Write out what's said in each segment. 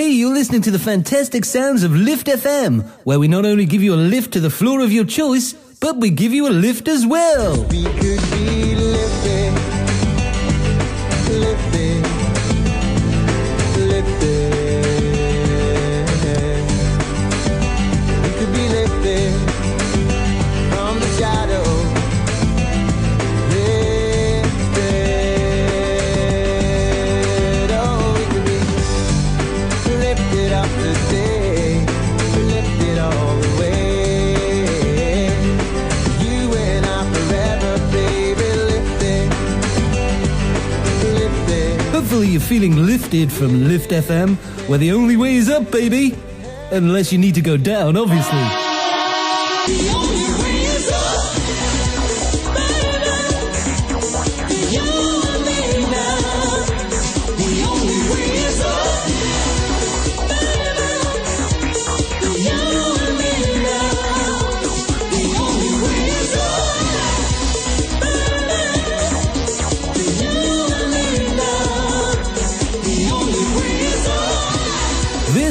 Hey, you're listening to the fantastic sounds of Lift FM, where we not only give you a lift to the floor of your choice, but we give you a lift as well. Hopefully, you're feeling lifted from Lift FM, where the only way is up, baby. Unless you need to go down, obviously.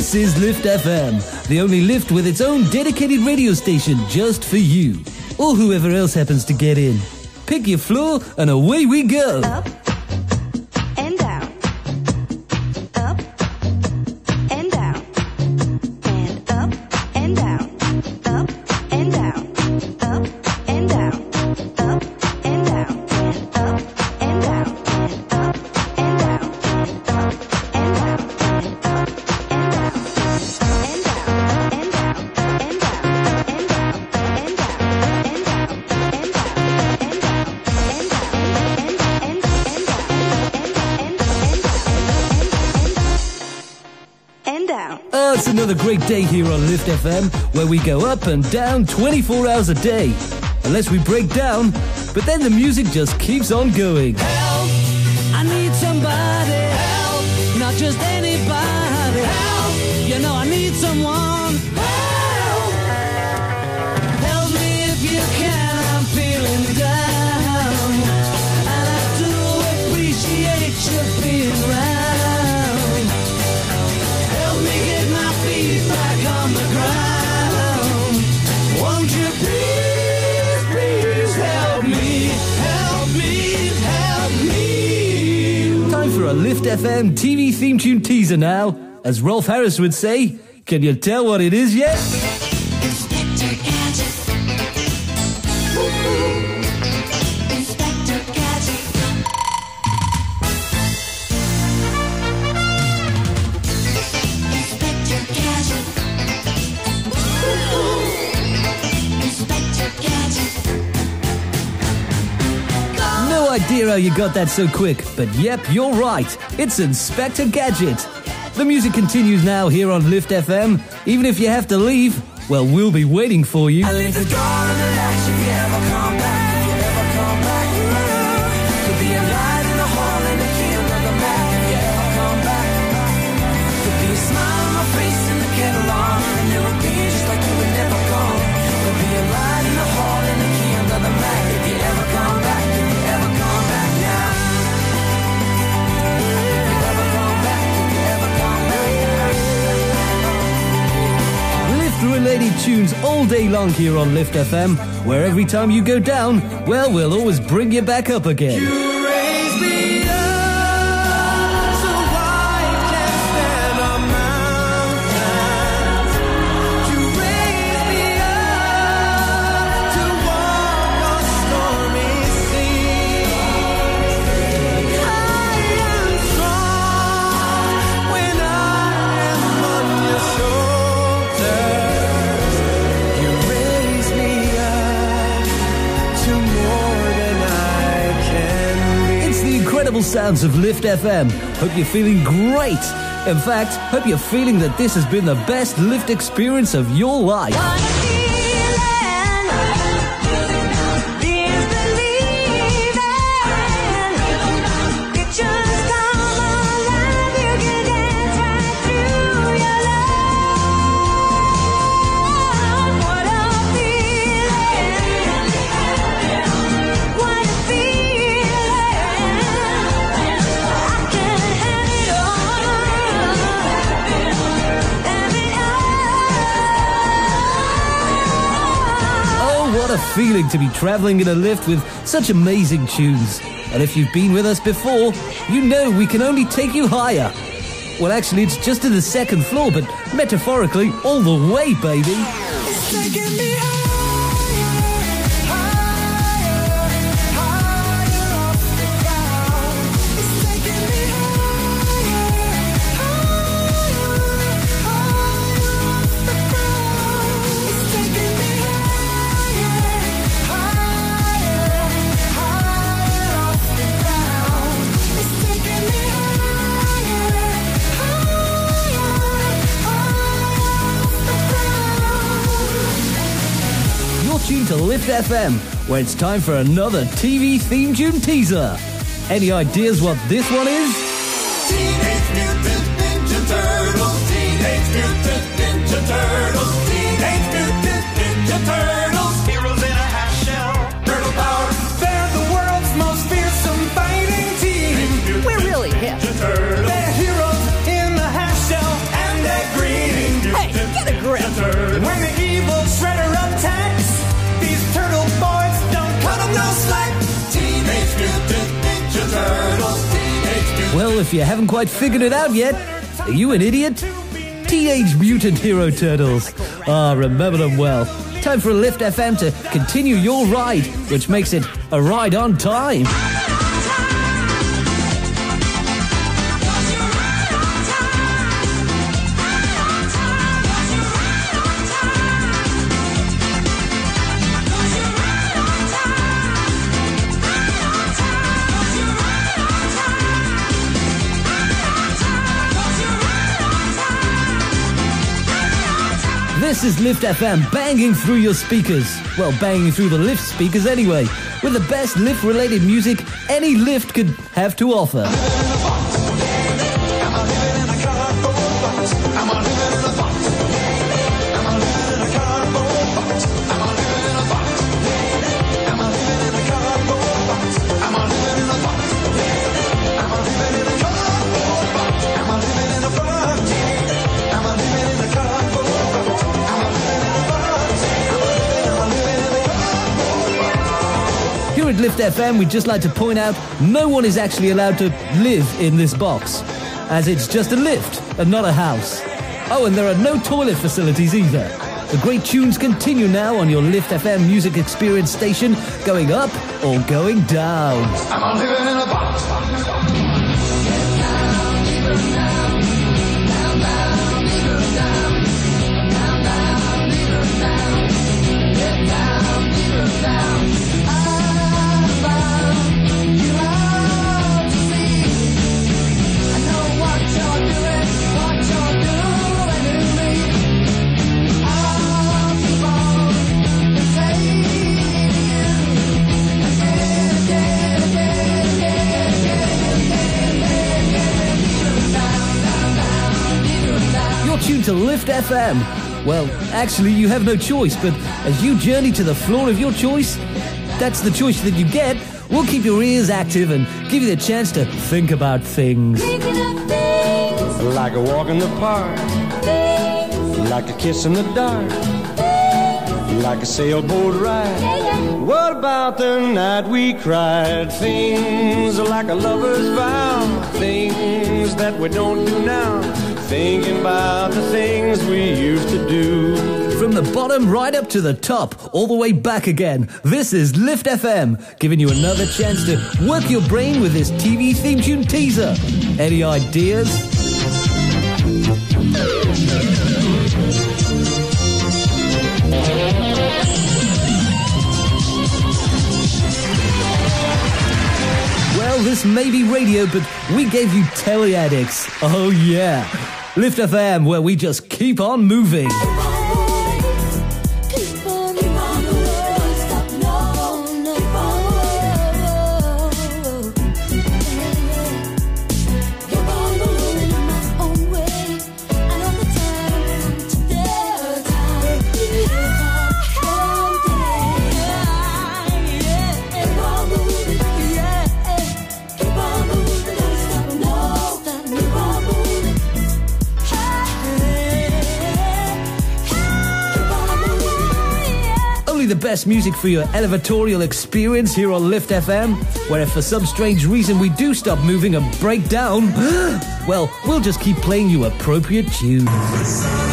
This is Lift FM, the only lift with its own dedicated radio station just for you, or whoever else happens to get in. Pick your floor, and away we go. Up great day here on Lift FM, where we go up and down 24 hours a day. Unless we break down, but then the music just keeps on going. FM TV theme tune teaser now. As Rolf Harris would say, can you tell what it is yet? You got that so quick, but yep, you're right. It's Inspector Gadget. The music continues now here on Lift FM. Even if you have to leave, well, we'll be waiting for you. Related tunes all day long here on Lift FM, where every time you go down, well, we'll always bring you back up again. Sounds of Lift FM. Hope you're feeling great. In fact, hope you're feeling that this has been the best Lift experience of your life. To be traveling in a lift with such amazing tunes. And if you've been with us before, you know we can only take you higher. Well, actually, it's just to the second floor, but metaphorically, all the way, baby. FM, where it's time for another TV theme tune teaser. Any ideas what this one is? Teenage Mutant Ninja Turtles. Teenage Mutant Ninja Turtles. Teenage Mutant Ninja Turtles. If you haven't quite figured it out yet, are you an idiot? Teenage Mutant Hero Turtles. Ah, remember them well. Time for a Lift FM to continue your ride, which makes it a ride on time. This is Lift FM banging through your speakers. Well, banging through the lift speakers anyway, with the best lift related music any lift could have to offer. Lift FM, we'd just like to point out no one is actually allowed to live in this box, as it's just a lift and not a house. Oh, and there are no toilet facilities either. The great tunes continue now on your Lift FM music experience station, going up or going down. FM. Well, actually, you have no choice, but as you journey to the floor of your choice, that's the choice that you get. We'll keep your ears active and give you the chance to think about things. Like a walk in the park, like a kiss in the dark, like a sailboat ride. What about the night we cried? Things like a lover's vow, things that we don't do now. Thinking about the things we used to do. From the bottom right up to the top, all the way back again, this is Lift FM, giving you another chance to work your brain with this TV theme tune teaser. Any ideas? Well, this may be radio, but we gave you Telly Addicts. Oh, yeah. Lift FM, where we just keep on moving. The best music for your elevatorial experience here on Lift FM, where if for some strange reason we do stop moving and break down, well, we'll just keep playing you appropriate tunes.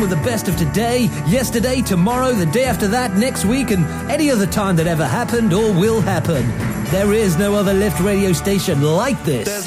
With the best of today, yesterday, tomorrow, the day after that, next week, and any other time that ever happened or will happen. There is no other Lift radio station like this.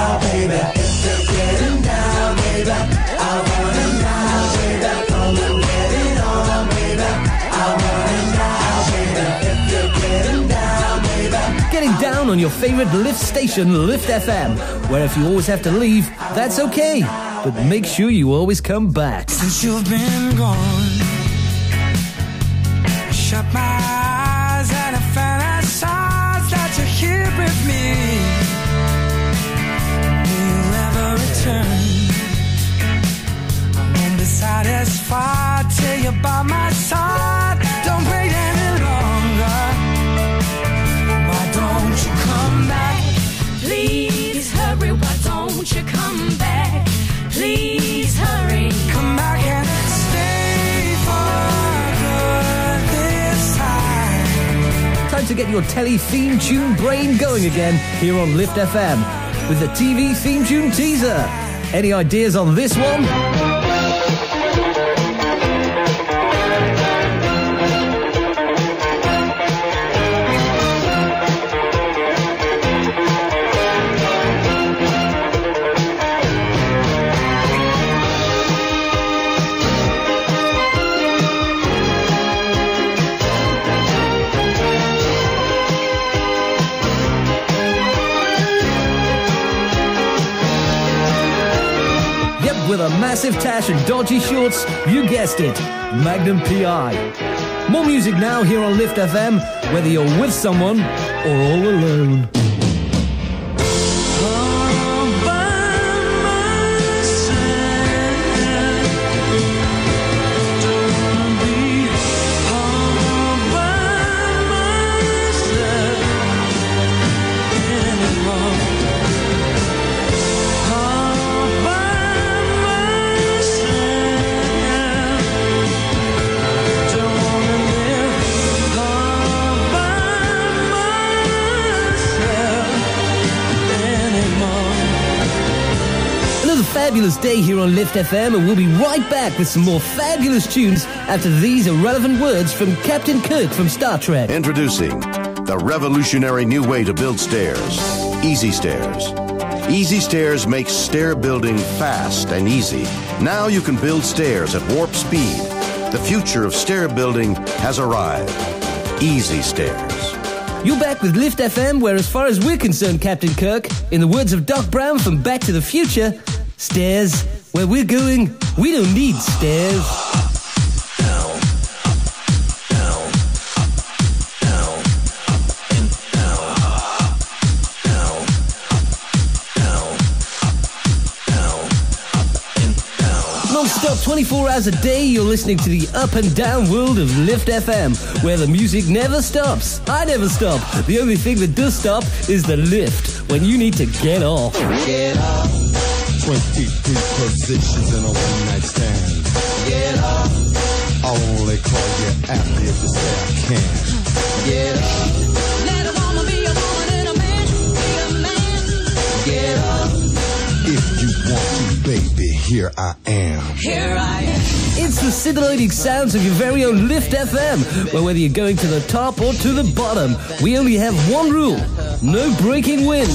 your favorite lift station, Lift FM, where if you always have to leave, that's okay. But make sure you always come back. Since you've been gone, I shut my eyes and I fantasize that you're here with me. Will you ever return? I won't be satisfied till you're by my get your telly theme tune brain going again here on Lift FM with the TV theme tune teaser. Any ideas on this one? Massive tash and dodgy shorts, you guessed it, Magnum PI. More music now here on Lift FM, whether you're with someone or all alone. Fabulous day here on Lift FM, and we'll be right back with some more fabulous tunes after these irrelevant words from Captain Kirk from Star Trek. Introducing the revolutionary new way to build stairs Easy Stairs. Easy Stairs makes stair building fast and easy. Now you can build stairs at warp speed. The future of stair building has arrived. Easy Stairs. You're back with Lift FM, where, as far as we're concerned, Captain Kirk, in the words of Doc Brown from Back to the Future, stairs, where we're going, we don't need stairs. Non-stop 24 hours a day, you're listening to the up and down world of Lift FM, where the music never stops. I never stop. The only thing that does stop is the lift, when you need to get off. 23 positions in a one night stand. Get up. I'll only call you after if you say I can. Get up. Let a woman be a woman and a man be a man. Get up. If you want to, baby, here I am. Here I am. It's the scintillating sounds of your very own Lift FM, where whether you're going to the top or to the bottom, we only have one rule no breaking wind.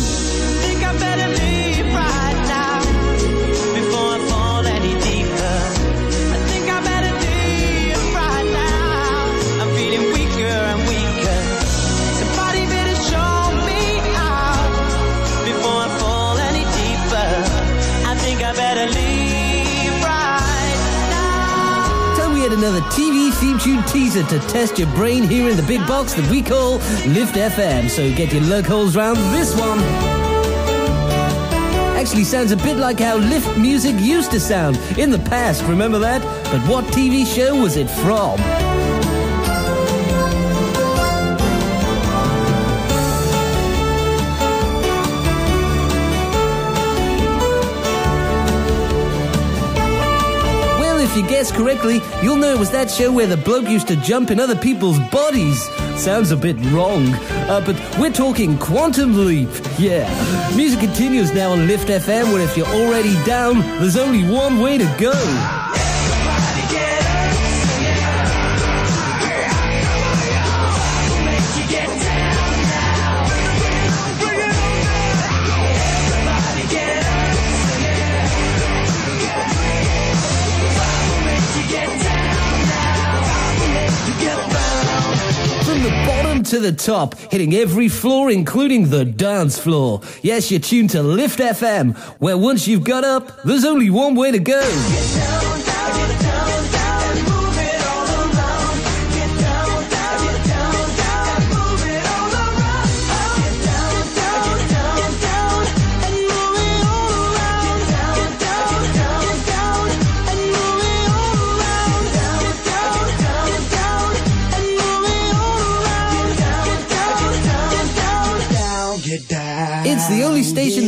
Theme tune teaser to test your brain here in the big box that we call Lift FM. So get your lug holes round this one. Actually sounds a bit like how Lift music used to sound in the past, remember that? But what TV show was it from? If you guessed correctly, you'll know it was that show where the bloke used to jump in other people's bodies. Sounds a bit wrong, uh, but we're talking Quantum Leap. Yeah. Music continues now on Lift FM, where if you're already down, there's only one way to go. To the top, hitting every floor, including the dance floor. Yes, you're tuned to Lift FM, where once you've got up, there's only one way to go.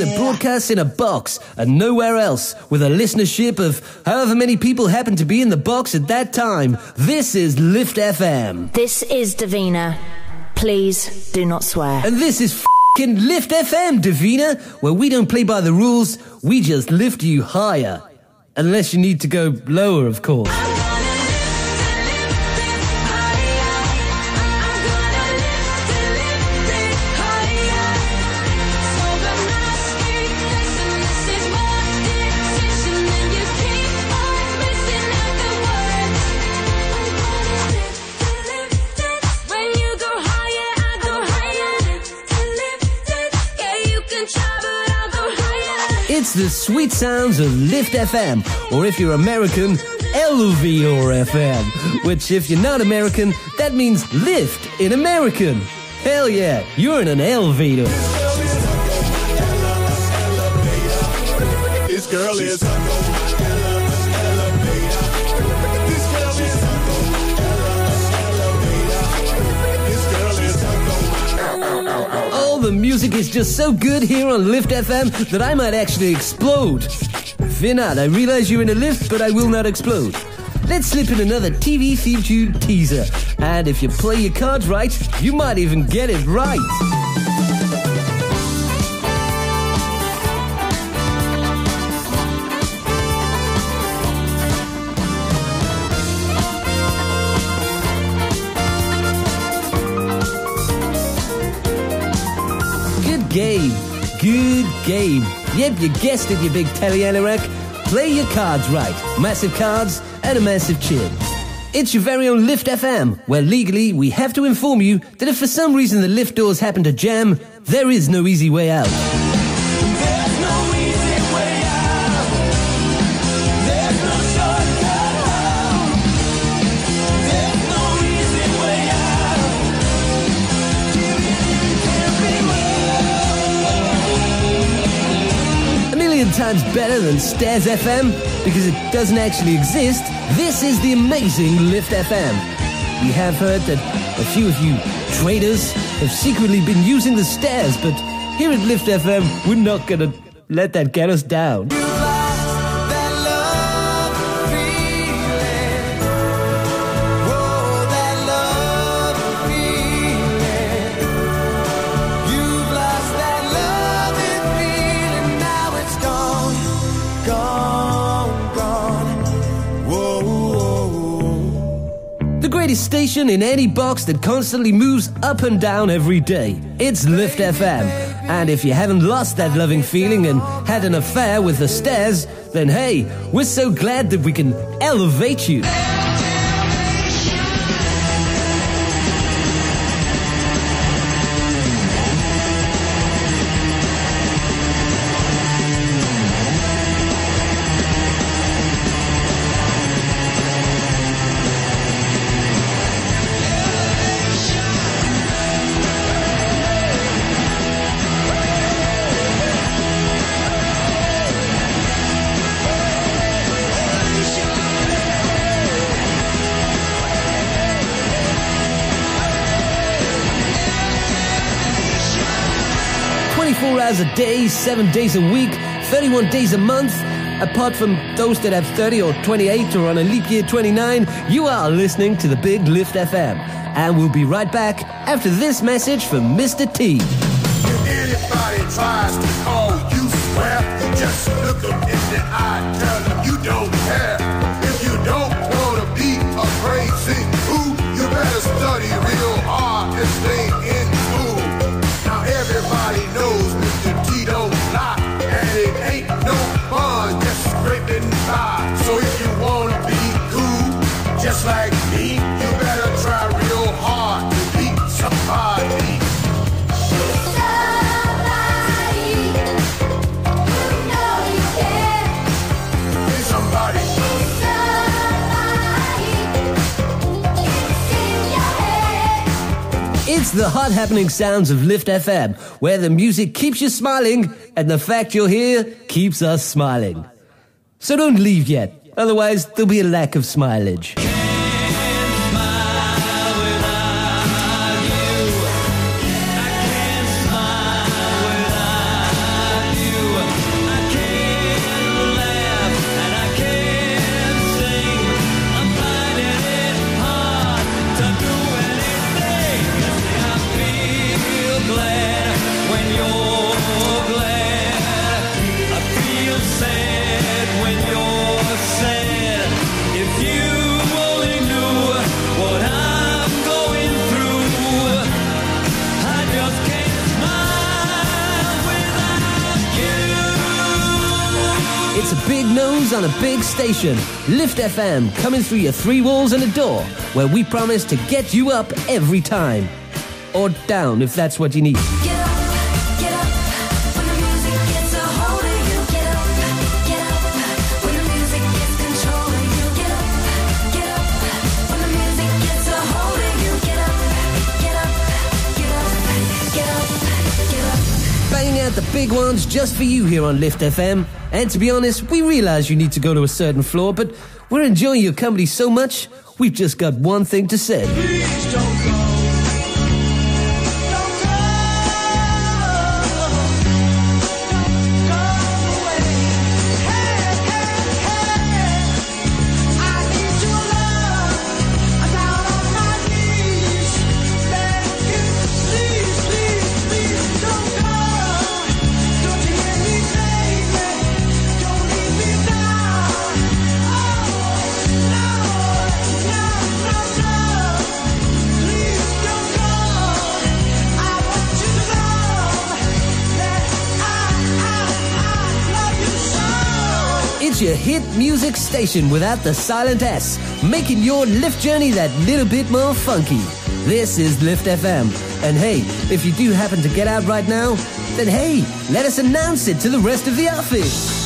Only station that broadcasts in a box and nowhere else, with a listenership of however many people happen to be in the box at that time. This is Lift FM. This is Davina. Please do not swear. And this is fing Lift FM, Davina, where we don't play by the rules, we just lift you higher. Unless you need to go lower, of course. The sweet sounds of Lift FM, or if you're American, Elevator FM. Which, if you're not American, that means lift in American. Hell yeah, you're in an elevator. This girl is. Music is just so good here on Lift FM that I might actually explode. Fear not, I realize you're in a lift, but I will not explode. Let's slip in another TV theme tune teaser. And if you play your cards right, you might even get it right. Game. Good game. Yep, you guessed it, you big telly anorak. Play your cards right. Massive cards and a massive chin. It's your very own Lift FM, where legally we have to inform you that if for some reason the lift doors happen to jam, there is no easy way out. Times better than Stairs FM because it doesn't actually exist. This is the amazing Lift FM. We have heard that a few of you traders have secretly been using the stairs, but here at Lift FM, we're not gonna let that get us down. Greatest station in any box that constantly moves up and down every day. It's Lift FM. And if you haven't lost that loving feeling and had an affair with the stairs, then hey, we're so glad that we can elevate you. Twenty-four hours a day, seven days a week, thirty-one days a month. Apart from those that have 30 or 28 or on a leap year 29, you are listening to the Big Lift FM. And we'll be right back after this message from Mr. T. Just look them in the eye, tell them you don't care. If you don't wanna be a crazy fool, you better study real hard and stay It's the hot happening sounds of Lift FM, where the music keeps you smiling and the fact you're here keeps us smiling. So don't leave yet, otherwise, there'll be a lack of smilage. On a big station. Lift FM coming through your three walls and a door, where we promise to get you up every time. Or down if that's what you need. Big ones just for you here on Lift FM. And to be honest, we realize you need to go to a certain floor, but we're enjoying your company so much, we've just got one thing to say. Station without the silent S, making your lift journey that little bit more funky. This is Lift FM. And hey, if you do happen to get out right now, then hey, let us announce it to the rest of the office.